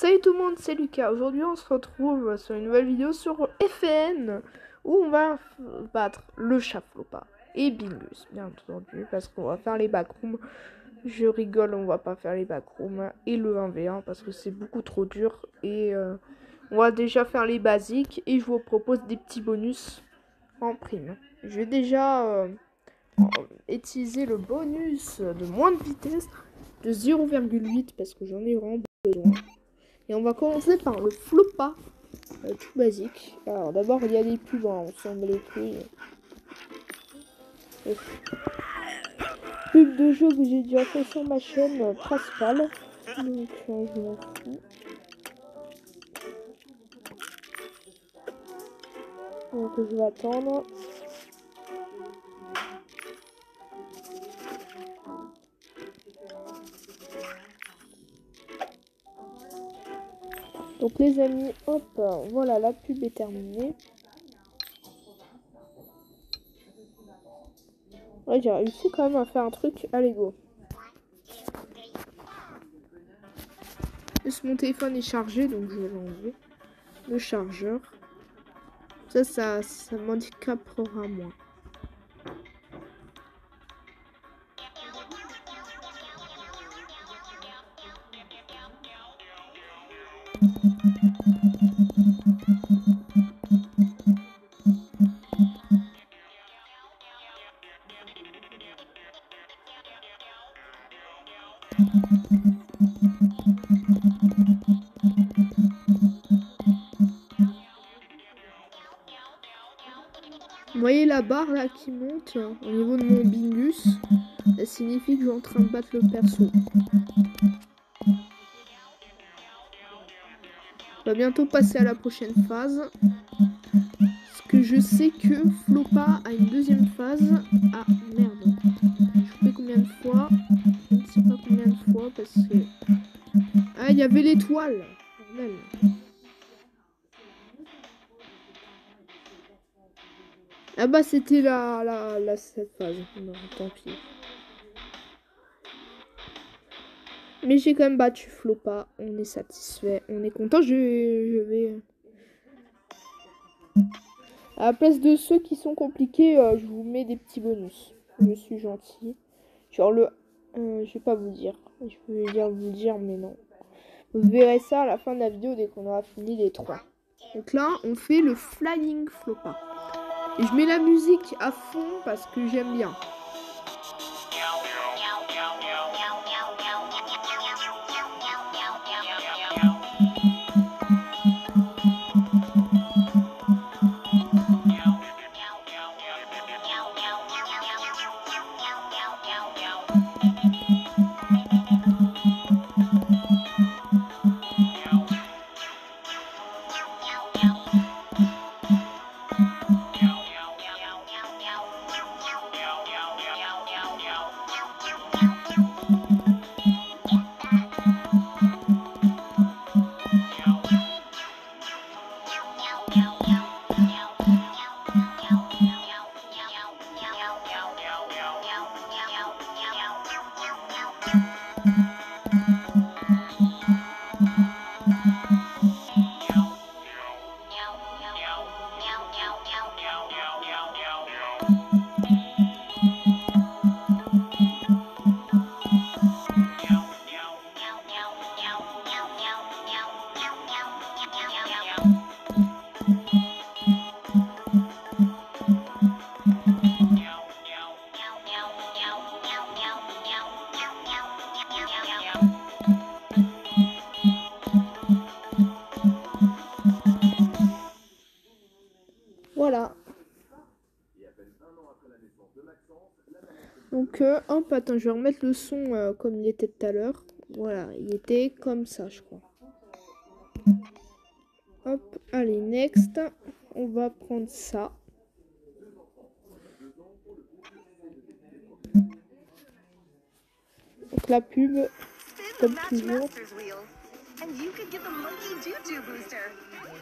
Salut tout le monde, c'est Lucas. Aujourd'hui, on se retrouve sur une nouvelle vidéo sur FN où on va battre le Chaflopa et Bingus, bien entendu, parce qu'on va faire les backrooms. Je rigole, on va pas faire les backrooms et le 1v1 parce que c'est beaucoup trop dur et euh, on va déjà faire les basiques et je vous propose des petits bonus en prime. Je vais déjà euh, utiliser le bonus de moins de vitesse de 0,8 parce que j'en ai vraiment besoin. Et on va commencer par le flopa, euh, tout basique. Alors d'abord il y a des pubs, hein, on s'en met les couilles. Pub de jeu que j'ai déjà fait sur ma chaîne euh, principale. Donc euh. Donc je vais attendre. Donc les amis, hop, voilà, la pub est terminée. Ouais, j'ai réussi quand même à faire un truc à Lego. Mon téléphone est chargé, donc je vais l'enlever. Le chargeur. Ça, ça, ça m'handicapera moins. Voyez la barre là qui monte au niveau de mon bingus Ça signifie que je suis en train de battre le perso. Va bientôt passer à la prochaine phase. Parce que je sais que Flopa a une deuxième phase. Ah merde. Je fais combien de fois Je ne sais pas combien de fois parce que... Ah, il y avait l'étoile. Ah bah c'était la, la, la cette phase. Non, tant pis. Mais j'ai quand même battu Flopa. On est satisfait. On est content. Je, vais... À la place de ceux qui sont compliqués, euh, je vous mets des petits bonus. Je suis gentil. Genre le... Euh, je vais pas vous dire. Je vais dire vous dire, mais non. Vous verrez ça à la fin de la vidéo dès qu'on aura fini les trois. Donc là, on fait le Flying Flopa. Et je mets la musique à fond parce que j'aime bien. Donc, euh, hop, attends, je vais remettre le son euh, comme il était tout à l'heure. Voilà, il était comme ça, je crois. Hop, allez, next. On va prendre ça. Donc la pub, comme toujours.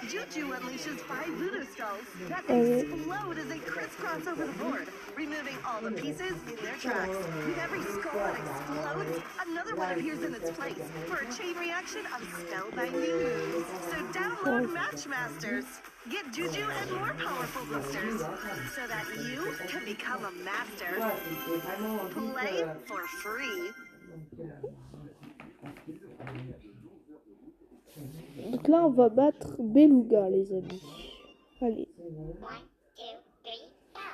And you could get the Monkey Juju unleashes five voodoo skulls that oh, Okay. explode as they crisscross over the board, removing all the pieces in their tracks. With every skull that explodes, another one appears in its place for a chain reaction of spellbinding moves. So download Matchmasters. Get Juju and more powerful boosters so that you can become a master. Play for free. Donc là, on va battre Beluga, les amis. Allez,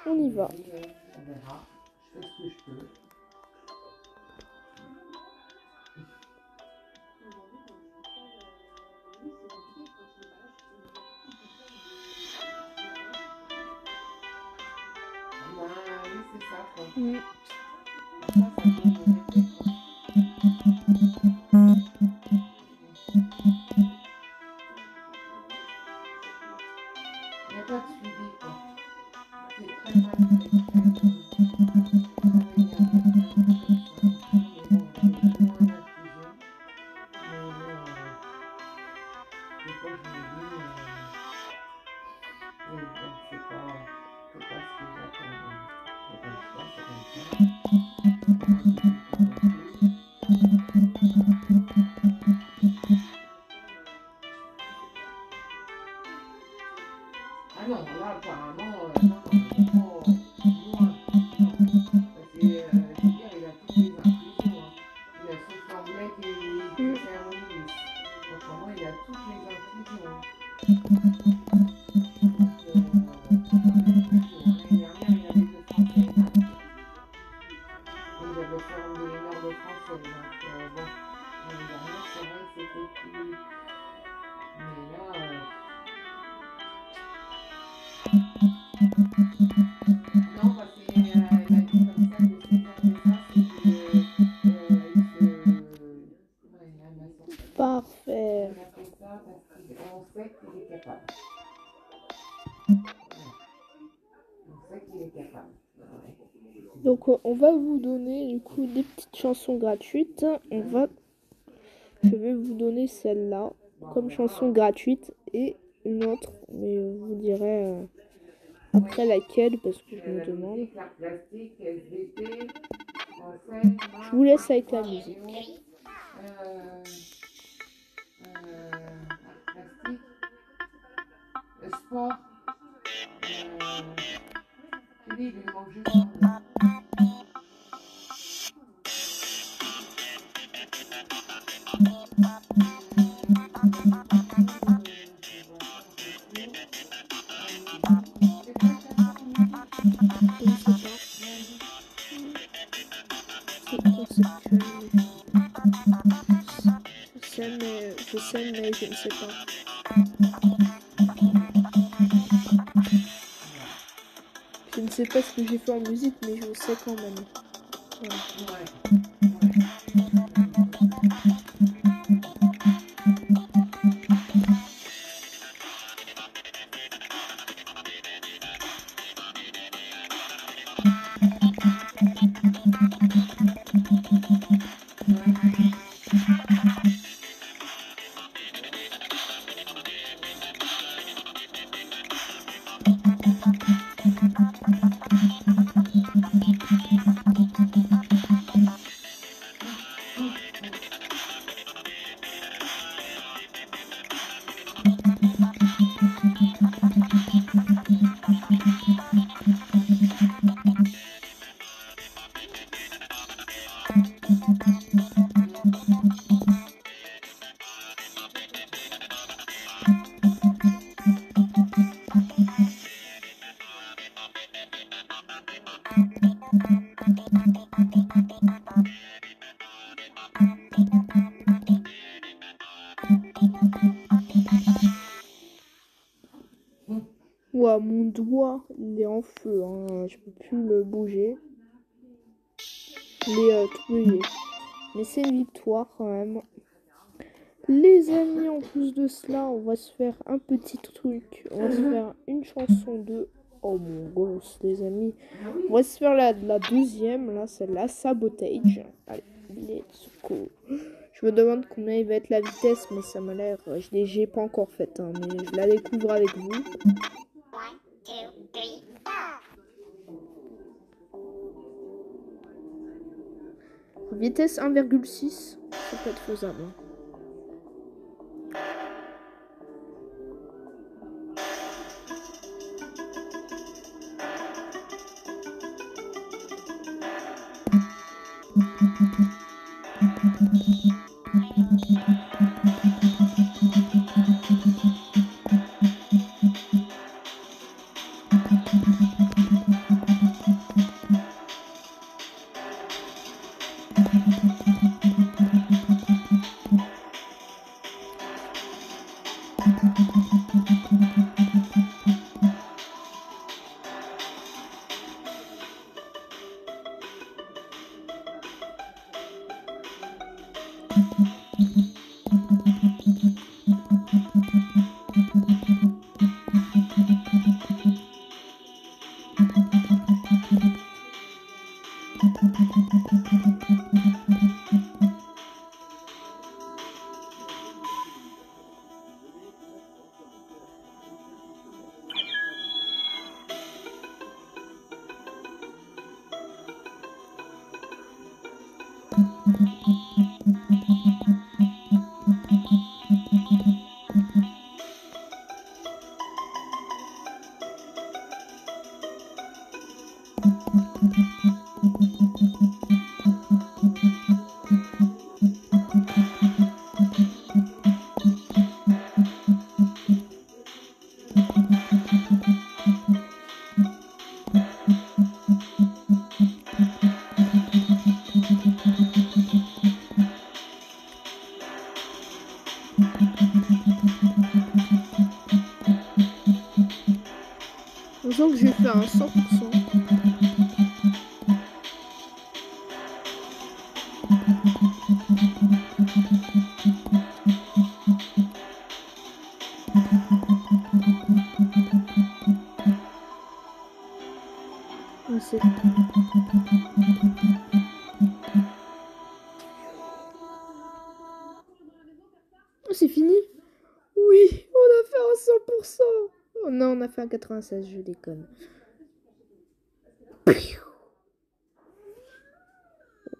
on y va. Mm. Oh. Ah non, là, apparemment, euh, non, non, Ouais. Donc on va vous donner du coup des petites chansons gratuites. On va, je vais vous donner celle-là comme chanson gratuite et une autre, mais vous direz euh, après laquelle parce que je Euh, me demande. Je vous laisse avec la musique. Euh, euh, sport. Je ne sais pas. Je ne sais pas ce que j'ai fait en musique mais je sais quand même. Ouais. Ouah, mon doigt, il est en feu. Hein. Je peux plus le bouger. Il est euh. Mais c'est une victoire quand même. Les amis, en plus de cela, on va se faire un petit truc. On va se faire une chanson de... Oh mon gosse, les amis. On va se faire la, la deuxième, là, celle-là, Sabotage. Allez, let's go. Je me demande combien il va être la vitesse, mais ça m'a l'air. Je l'ai pas encore faite, hein, mais je la découvre avec vous. Vitesse 1,6, ça peut être faisable. sent que j'ai fait un 100%. Ah, c'est- Oh, c'est fini? Oui, on a fait un 100%. Oh non, on a fait un 96, je déconne.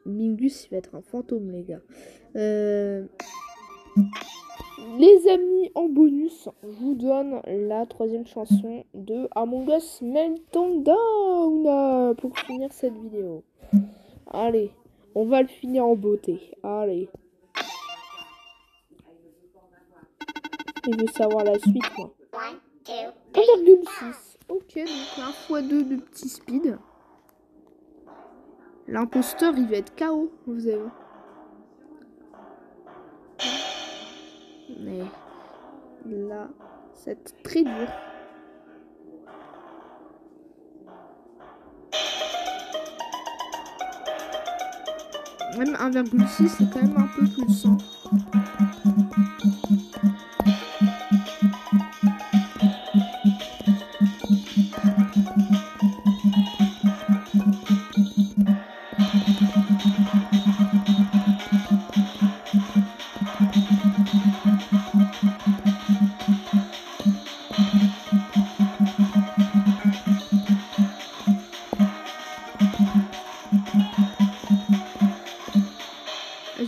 Mingus, il va être un fantôme, les gars. Euh, Les amis, en bonus, je vous donne la troisième chanson de Among Us Meltdown Down pour finir cette vidéo. Allez, on va le finir en beauté. Allez. Je veux savoir la suite, moi. One, two, 1,6. Ok, donc un fois 2 de petit speed. L'imposteur, il va être KO, vous allez voir. Mais là, c'est très dur. Même 1,6, c'est quand même un peu plus. hein.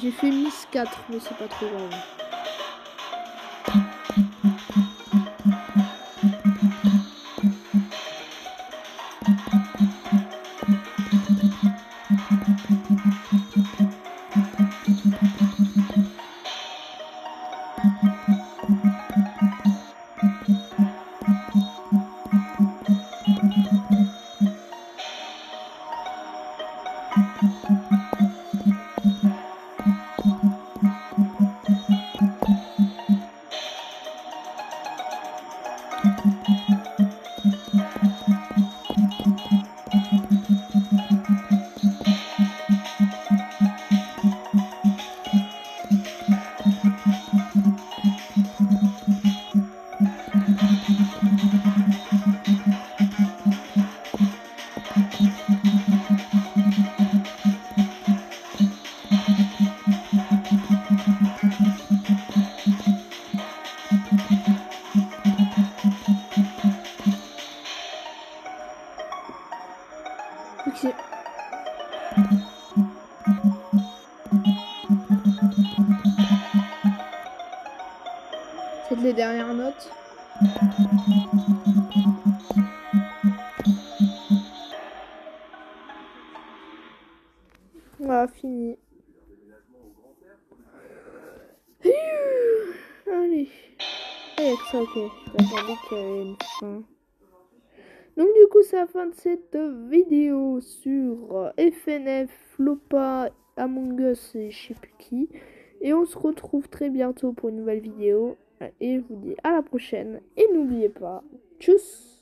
J'ai fait Miss 4, mais c'est pas trop grave. Fini. Allez. Donc du coup, c'est la fin de cette vidéo sur FNF, Flopa, Among Us et je sais plus qui. Et on se retrouve très bientôt pour une nouvelle vidéo. Et je vous dis à la prochaine. Et n'oubliez pas, tchuss